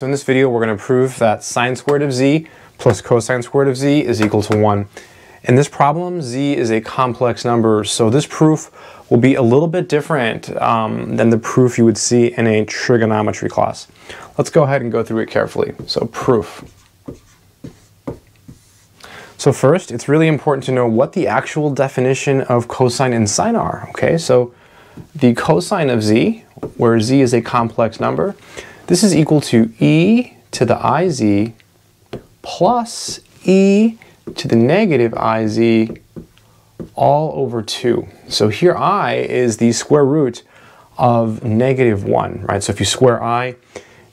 So in this video, we're going to prove that sine squared of z plus cosine squared of z is equal to 1. In this problem, z is a complex number, so this proof will be a little bit different um, than the proof you would see in a trigonometry class. Let's go ahead and go through it carefully. So proof. So first, it's really important to know what the actual definition of cosine and sine are, okay? So the cosine of z, where z is a complex number, this is equal to e to the iz plus e to the negative iz all over 2. So here i is the square root of negative 1, right? So if you square i,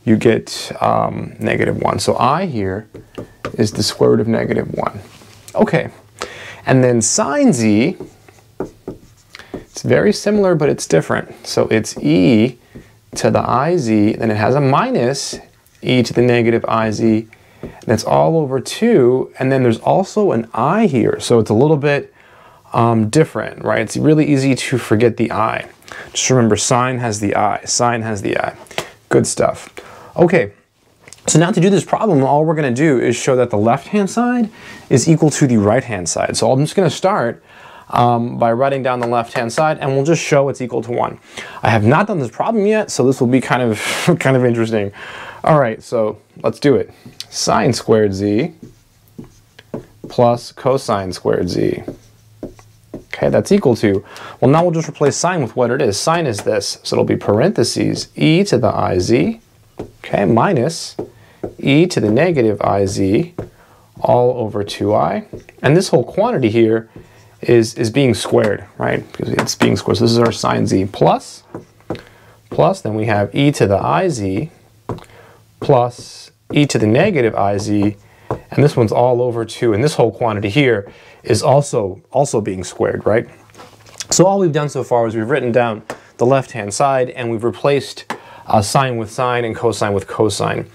you get um, negative 1. So i here is the square root of negative 1. Okay, and then sine z, it's very similar, but it's different. So it's e to the iz, then it has a minus e to the negative iz, and that's all over 2, and then there's also an i here, so it's a little bit um, different, right? It's really easy to forget the i. Just remember, sine has the i, sine has the i. Good stuff. Okay, so now to do this problem, all we're going to do is show that the left-hand side is equal to the right-hand side. So I'm just going to start um, by writing down the left-hand side, and we'll just show it's equal to 1. I have not done this problem yet, so this will be kind of, kind of interesting. All right, so let's do it. Sine squared z plus cosine squared z. Okay, that's equal to, well now we'll just replace sine with what it is. Sine is this, so it'll be parentheses e to the iz, okay, minus e to the negative iz all over 2i. And this whole quantity here is, is being squared, right? Because it's being squared. So this is our sine z plus, plus then we have e to the iz plus e to the negative iz, and this one's all over 2, and this whole quantity here is also, also being squared, right? So all we've done so far is we've written down the left-hand side, and we've replaced uh, sine with sine and cosine with cosine.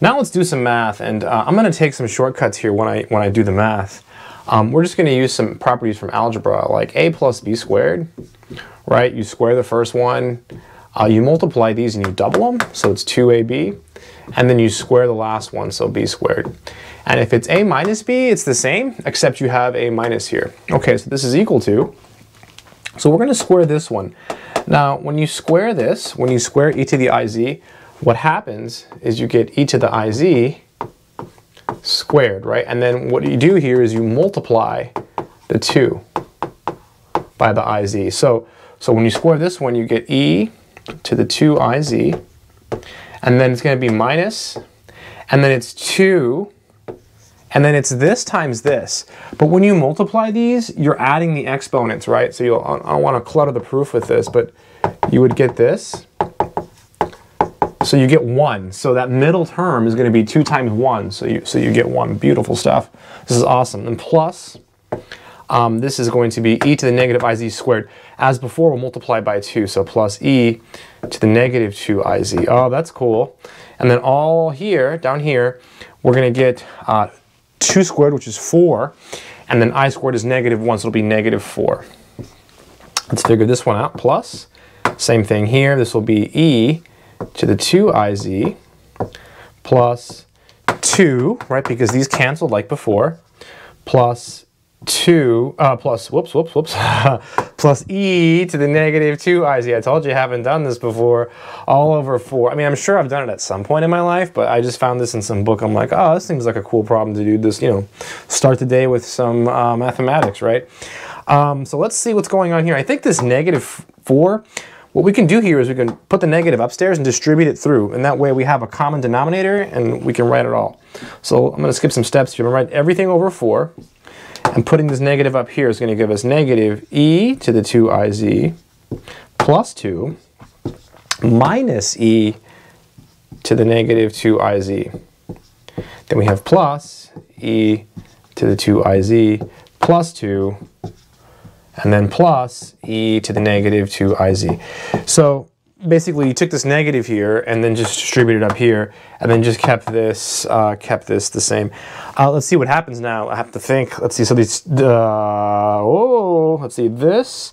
Now let's do some math, and uh, I'm going to take some shortcuts here when I, when I do the math. Um, we're just going to use some properties from algebra like a plus b squared, right? You square the first one, uh, you multiply these and you double them, so it's 2ab, and then you square the last one, so b squared. And if it's a minus b, it's the same, except you have a minus here. Okay, so this is equal to, so we're going to square this one. Now, when you square this, when you square e to the iz, what happens is you get e to the iz squared, right? And then what you do here is you multiply the 2 by the iz. So, so when you square this one, you get e to the 2iz, and then it's going to be minus, and then it's 2, and then it's this times this. But when you multiply these, you're adding the exponents, right? So you'll, I don't want to clutter the proof with this, but you would get this, so you get 1. So that middle term is going to be 2 times 1. So you, so you get 1. Beautiful stuff. This is awesome. And plus, um, this is going to be e to the negative iz squared. As before, we'll multiply by 2. So plus e to the negative 2 iz. Oh, that's cool. And then all here, down here, we're going to get uh, 2 squared, which is 4. And then i squared is negative 1, so it'll be negative 4. Let's figure this one out. Plus, same thing here. This will be e to the 2iz plus 2, right, because these canceled like before, plus 2, uh, plus, whoops, whoops, whoops, plus e to the negative 2iz. I told you I haven't done this before, all over 4. I mean, I'm sure I've done it at some point in my life, but I just found this in some book. I'm like, oh, this seems like a cool problem to do this, you know, start the day with some uh, mathematics, right? Um, so let's see what's going on here. I think this negative 4 what we can do here is we can put the negative upstairs and distribute it through, and that way we have a common denominator and we can write it all. So I'm going to skip some steps here. I'm to write everything over 4, and putting this negative up here is going to give us negative e to the 2iz plus 2 minus e to the negative 2iz. Then we have plus e to the 2iz plus 2 and then plus e to the negative 2iz. So basically you took this negative here and then just distributed up here and then just kept this uh, kept this the same. Uh, let's see what happens now. I have to think. Let's see. So these, uh, oh, let's see. This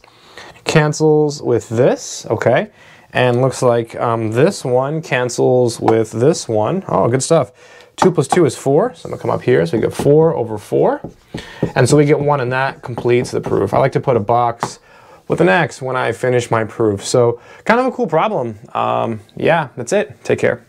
cancels with this, okay? And looks like um, this one cancels with this one. Oh, good stuff. 2 plus 2 is 4, so I'm going to come up here. So we get 4 over 4. And so we get 1, and that completes the proof. I like to put a box with an X when I finish my proof. So kind of a cool problem. Um, yeah, that's it. Take care.